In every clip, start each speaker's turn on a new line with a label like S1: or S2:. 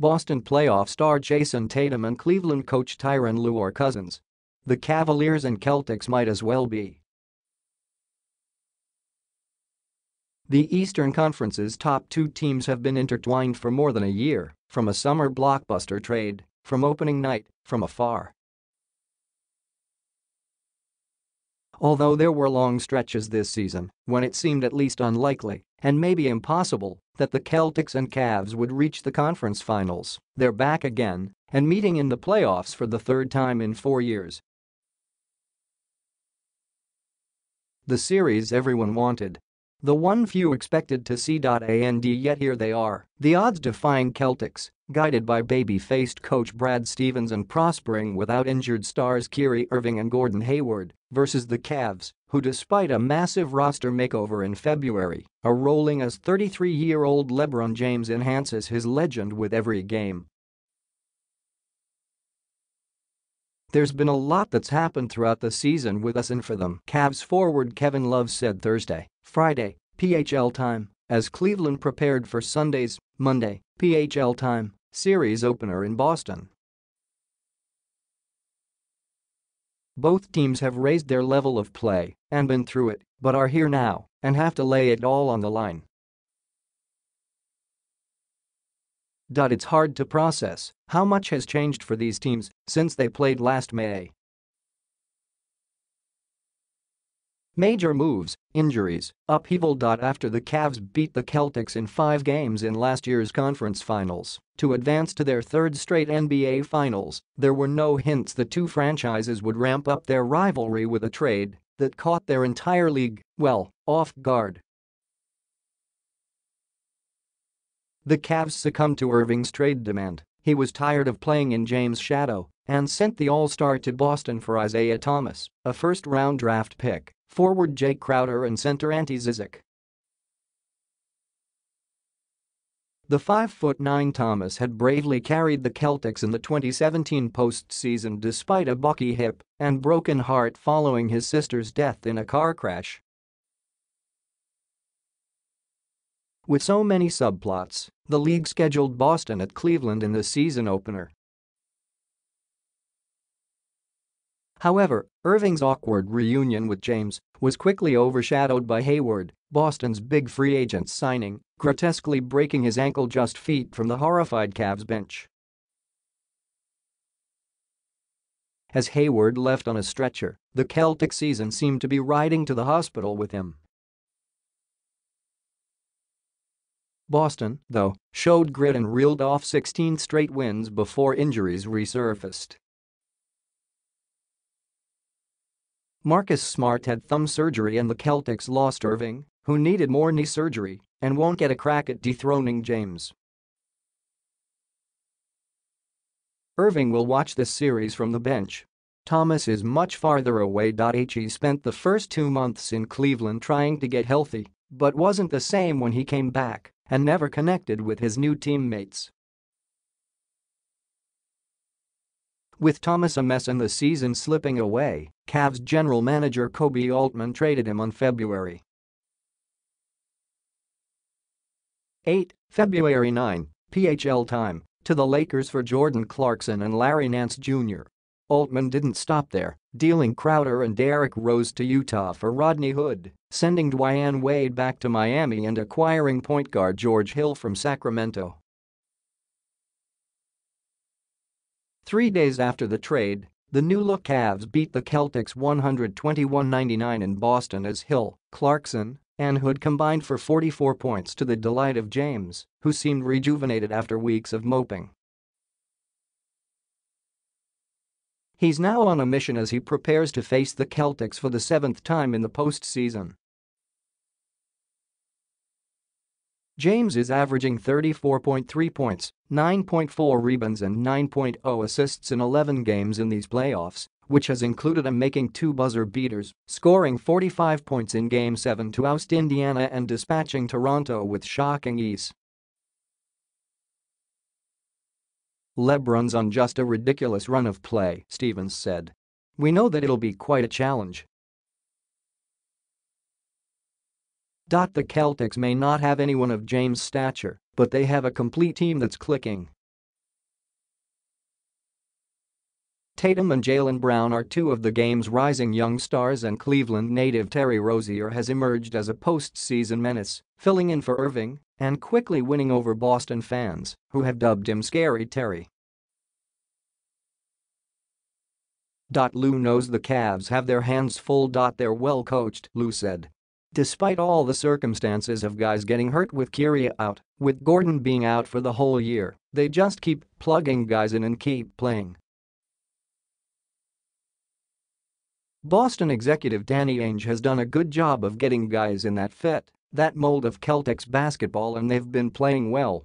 S1: Boston playoff star Jayson Tatum and Cleveland coach Tyronn Lue are cousins. The Cavaliers and Celtics might as well be. The Eastern Conference's top two teams have been intertwined for more than a year, from a summer blockbuster trade, from opening night, from afar. Although there were long stretches this season when it seemed at least unlikely, and maybe impossible, that the Celtics and Cavs would reach the conference finals, they're back again and meeting in the playoffs for the third time in four years. The series everyone wanted the one few expected to see. And yet here they are, the odds-defying Celtics, guided by baby-faced coach Brad Stevens and prospering without injured stars Kyrie Irving and Gordon Hayward, versus the Cavs, who despite a massive roster makeover in February, are rolling as 33-year-old LeBron James enhances his legend with every game. There's been a lot that's happened throughout the season with us and for them, Cavs forward Kevin Love said Thursday, Friday, PHL time, as Cleveland prepared for Sunday's, Monday, PHL time, series opener in Boston. Both teams have raised their level of play and been through it, but are here now and have to lay it all on the line. It's hard to process how much has changed for these teams since they played last May. Major moves, injuries, upheaval. After the Cavs beat the Celtics in five games in last year's conference finals to advance to their third straight NBA finals, there were no hints the two franchises would ramp up their rivalry with a trade that caught their entire league, well, off guard. The Cavs succumbed to Irving's trade demand. He was tired of playing in James' shadow and sent the All-Star to Boston for Isaiah Thomas, a first-round draft pick, forward Jae Crowder and center Ante Zizic. The 5'9 Thomas had bravely carried the Celtics in the 2017 postseason despite a bucky hip and broken heart following his sister's death in a car crash. With so many subplots, the league scheduled Boston at Cleveland in the season opener. However, Irving's awkward reunion with James was quickly overshadowed by Hayward, Boston's big free agent signing, grotesquely breaking his ankle just feet from the horrified Cavs bench. As Hayward left on a stretcher, the Celtic season seemed to be riding to the hospital with him. Boston, though, showed grit and reeled off 16 straight wins before injuries resurfaced. Marcus Smart had thumb surgery and the Celtics lost Irving, who needed more knee surgery and won't get a crack at dethroning James. Irving will watch this series from the bench. Thomas is much farther away. He spent the first two months in Cleveland trying to get healthy, but wasn't the same when he came back and never connected with his new teammates. With Thomas a mess and the season slipping away, Cavs general manager Koby Altman traded him on February 8, February 9, PHL time, to the Lakers for Jordan Clarkson and Larry Nance Jr. Altman didn't stop there, dealing Crowder and Derrick Rose to Utah for Rodney Hood, sending Dwyane Wade back to Miami and acquiring point guard George Hill from Sacramento. Three days after the trade, the new-look Cavs beat the Celtics 121-99 in Boston as Hill, Clarkson, and Hood combined for 44 points to the delight of James, who seemed rejuvenated after weeks of moping. He's now on a mission as he prepares to face the Celtics for the seventh time in the postseason. James is averaging 34.3 points, 9.4 rebounds and 9.0 assists in 11 games in these playoffs, which has included him making two buzzer beaters, scoring 45 points in Game 7 to oust Indiana and dispatching Toronto with shocking ease. LeBron's on just a ridiculous run of play, Stevens said. We know that it'll be quite a challenge. The Celtics may not have anyone of James' stature, but they have a complete team that's clicking. Tatum and Jaylen Brown are two of the game's rising young stars and Cleveland native Terry Rozier has emerged as a postseason menace, filling in for Irving and quickly winning over Boston fans, who have dubbed him Scary Terry. Lue knows the Cavs have their hands full. They're well coached, Lue said, Despite all the circumstances of guys getting hurt with Kyrie out, with Gordon being out for the whole year, they just keep plugging guys in and keep playing. Boston executive Danny Ainge has done a good job of getting guys in that fit, that mold of Celtics basketball and they've been playing well.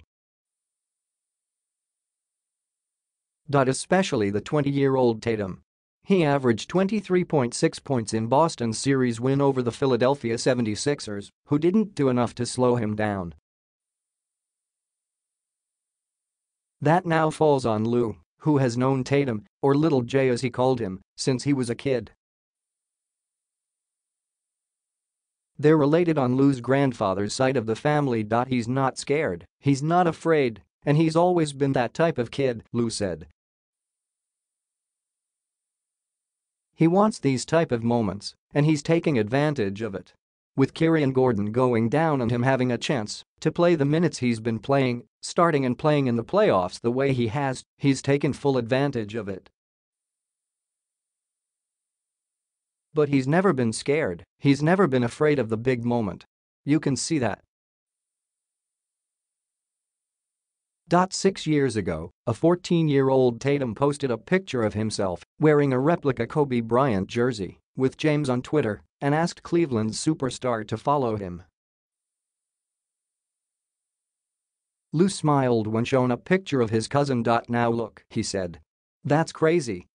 S1: Especially the 20-year-old Tatum. He averaged 23.6 points in Boston's series win over the Philadelphia 76ers, who didn't do enough to slow him down. That now falls on Lue, who has known Tatum, or Little J as he called him, since he was a kid. They're related on Lue's grandfather's side of the family. He's not scared, he's not afraid, and he's always been that type of kid, Lue said. He wants these type of moments, and he's taking advantage of it. With Kyrie and Gordon going down and him having a chance to play the minutes he's been playing, starting and playing in the playoffs the way he has, he's taken full advantage of it. But he's never been scared, he's never been afraid of the big moment. You can see that. Six years ago, a 14-year-old Tatum posted a picture of himself wearing a replica Kobe Bryant jersey with James on Twitter and asked Cleveland's superstar to follow him. Lue smiled when shown a picture of his cousin. Now look, he said. That's crazy,